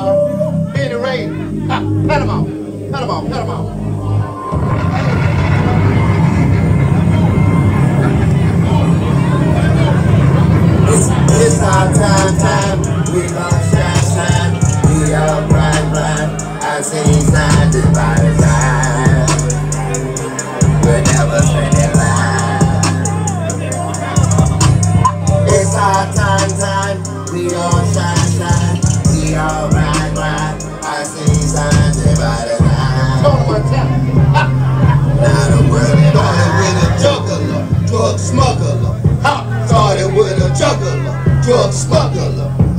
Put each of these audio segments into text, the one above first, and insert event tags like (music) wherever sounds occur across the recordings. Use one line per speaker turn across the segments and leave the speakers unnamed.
y'all. Benny Ray. Ah, pat him. Pat him. Pat him.
It's, our time, time. We gon' shine, shine. We all blind, blind. I seen signs the time. We're never spending line. It's our time, time. We all shine, shine. We all blind. Smuggler. Ha! Started with a juggler, drug smuggler.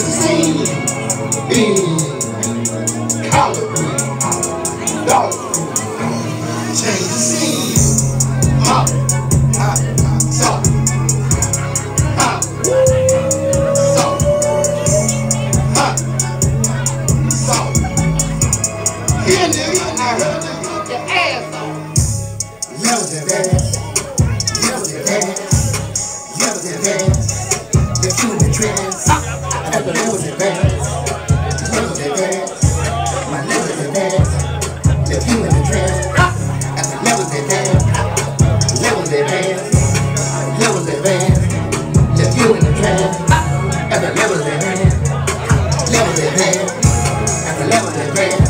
The scene. Bean, collard green, dog scene. Hop, hop, salt, hop, salt, cook your ass off. The levels advance, levels advance, levels advance. The human trends, at the levels advance, levels advance, the levels advance.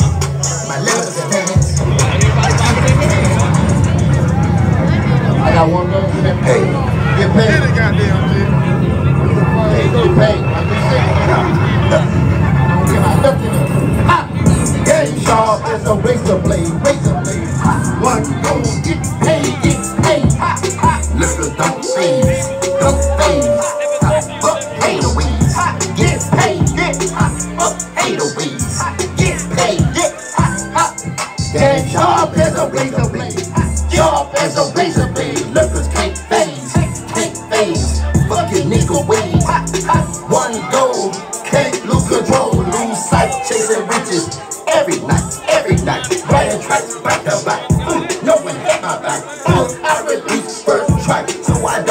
Don't
phase. Fuck hater weeds.
Get paid. Get ha!
Fuck hater weeds.
Get paid. Get ha! Ha! Getting sharp as a razor blade.
Sharp as a razor blade. Lifters can't phase. Can't phase. Fucking nigga ways. One goal. Can't lose control. Lose sight. Chasing riches. Every night. Every night. Riding tracks back to back. Ooh, no one had my back. Ooh, I release first track. So I don't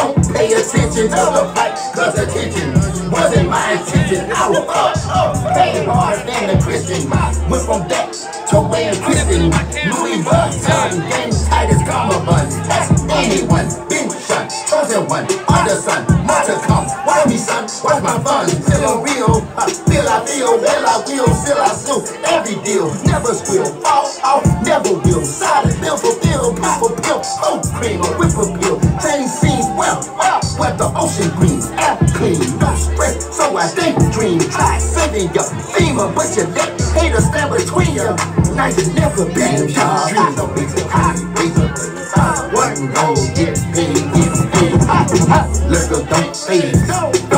attention to the fight. Cause attention wasn't my intention. I was up. up, paying hard than a Christian. Went from that to wearing Christian. Louis Vuitton, game tight as Karma Bun. Ask anyone, been shot, chosen one, under sun, to come. Watch me, son, watch my fun. Feel real, I feel I feel, well I will, still I sue. Every deal, never squeal, fall off, never will. Solid, bill for bill, bill for bill, oh cream, a whip a pill. I think dream. Try saving your FEMA, but you let haters stand between you. Now you never been your dream. No reason, high, reason, one go get paid, get paid. Liquor don't fade, don't fade.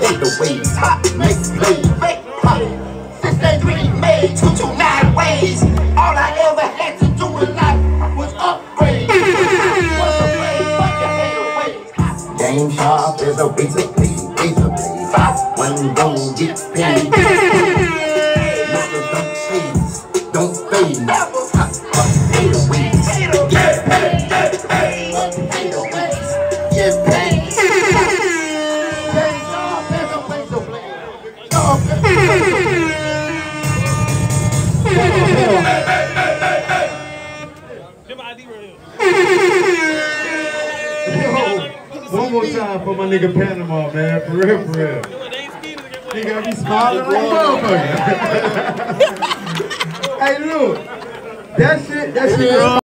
Fuck your hater ways, make plays, make plays. Since that dream made two to nine ways, all I ever had to do in life was upgrade. What's the play? Fuck your hater ways. Game sharp is a razor blade, razor blade. One gon' get paid. (laughs) Don't phase, don't fade. Fuck hater ways, get paid. Fuck hater get paid.
One more time for my nigga Panama, man. For real, for real. He got me smiling like motherfucker. (laughs) hey, look. That shit, that shit.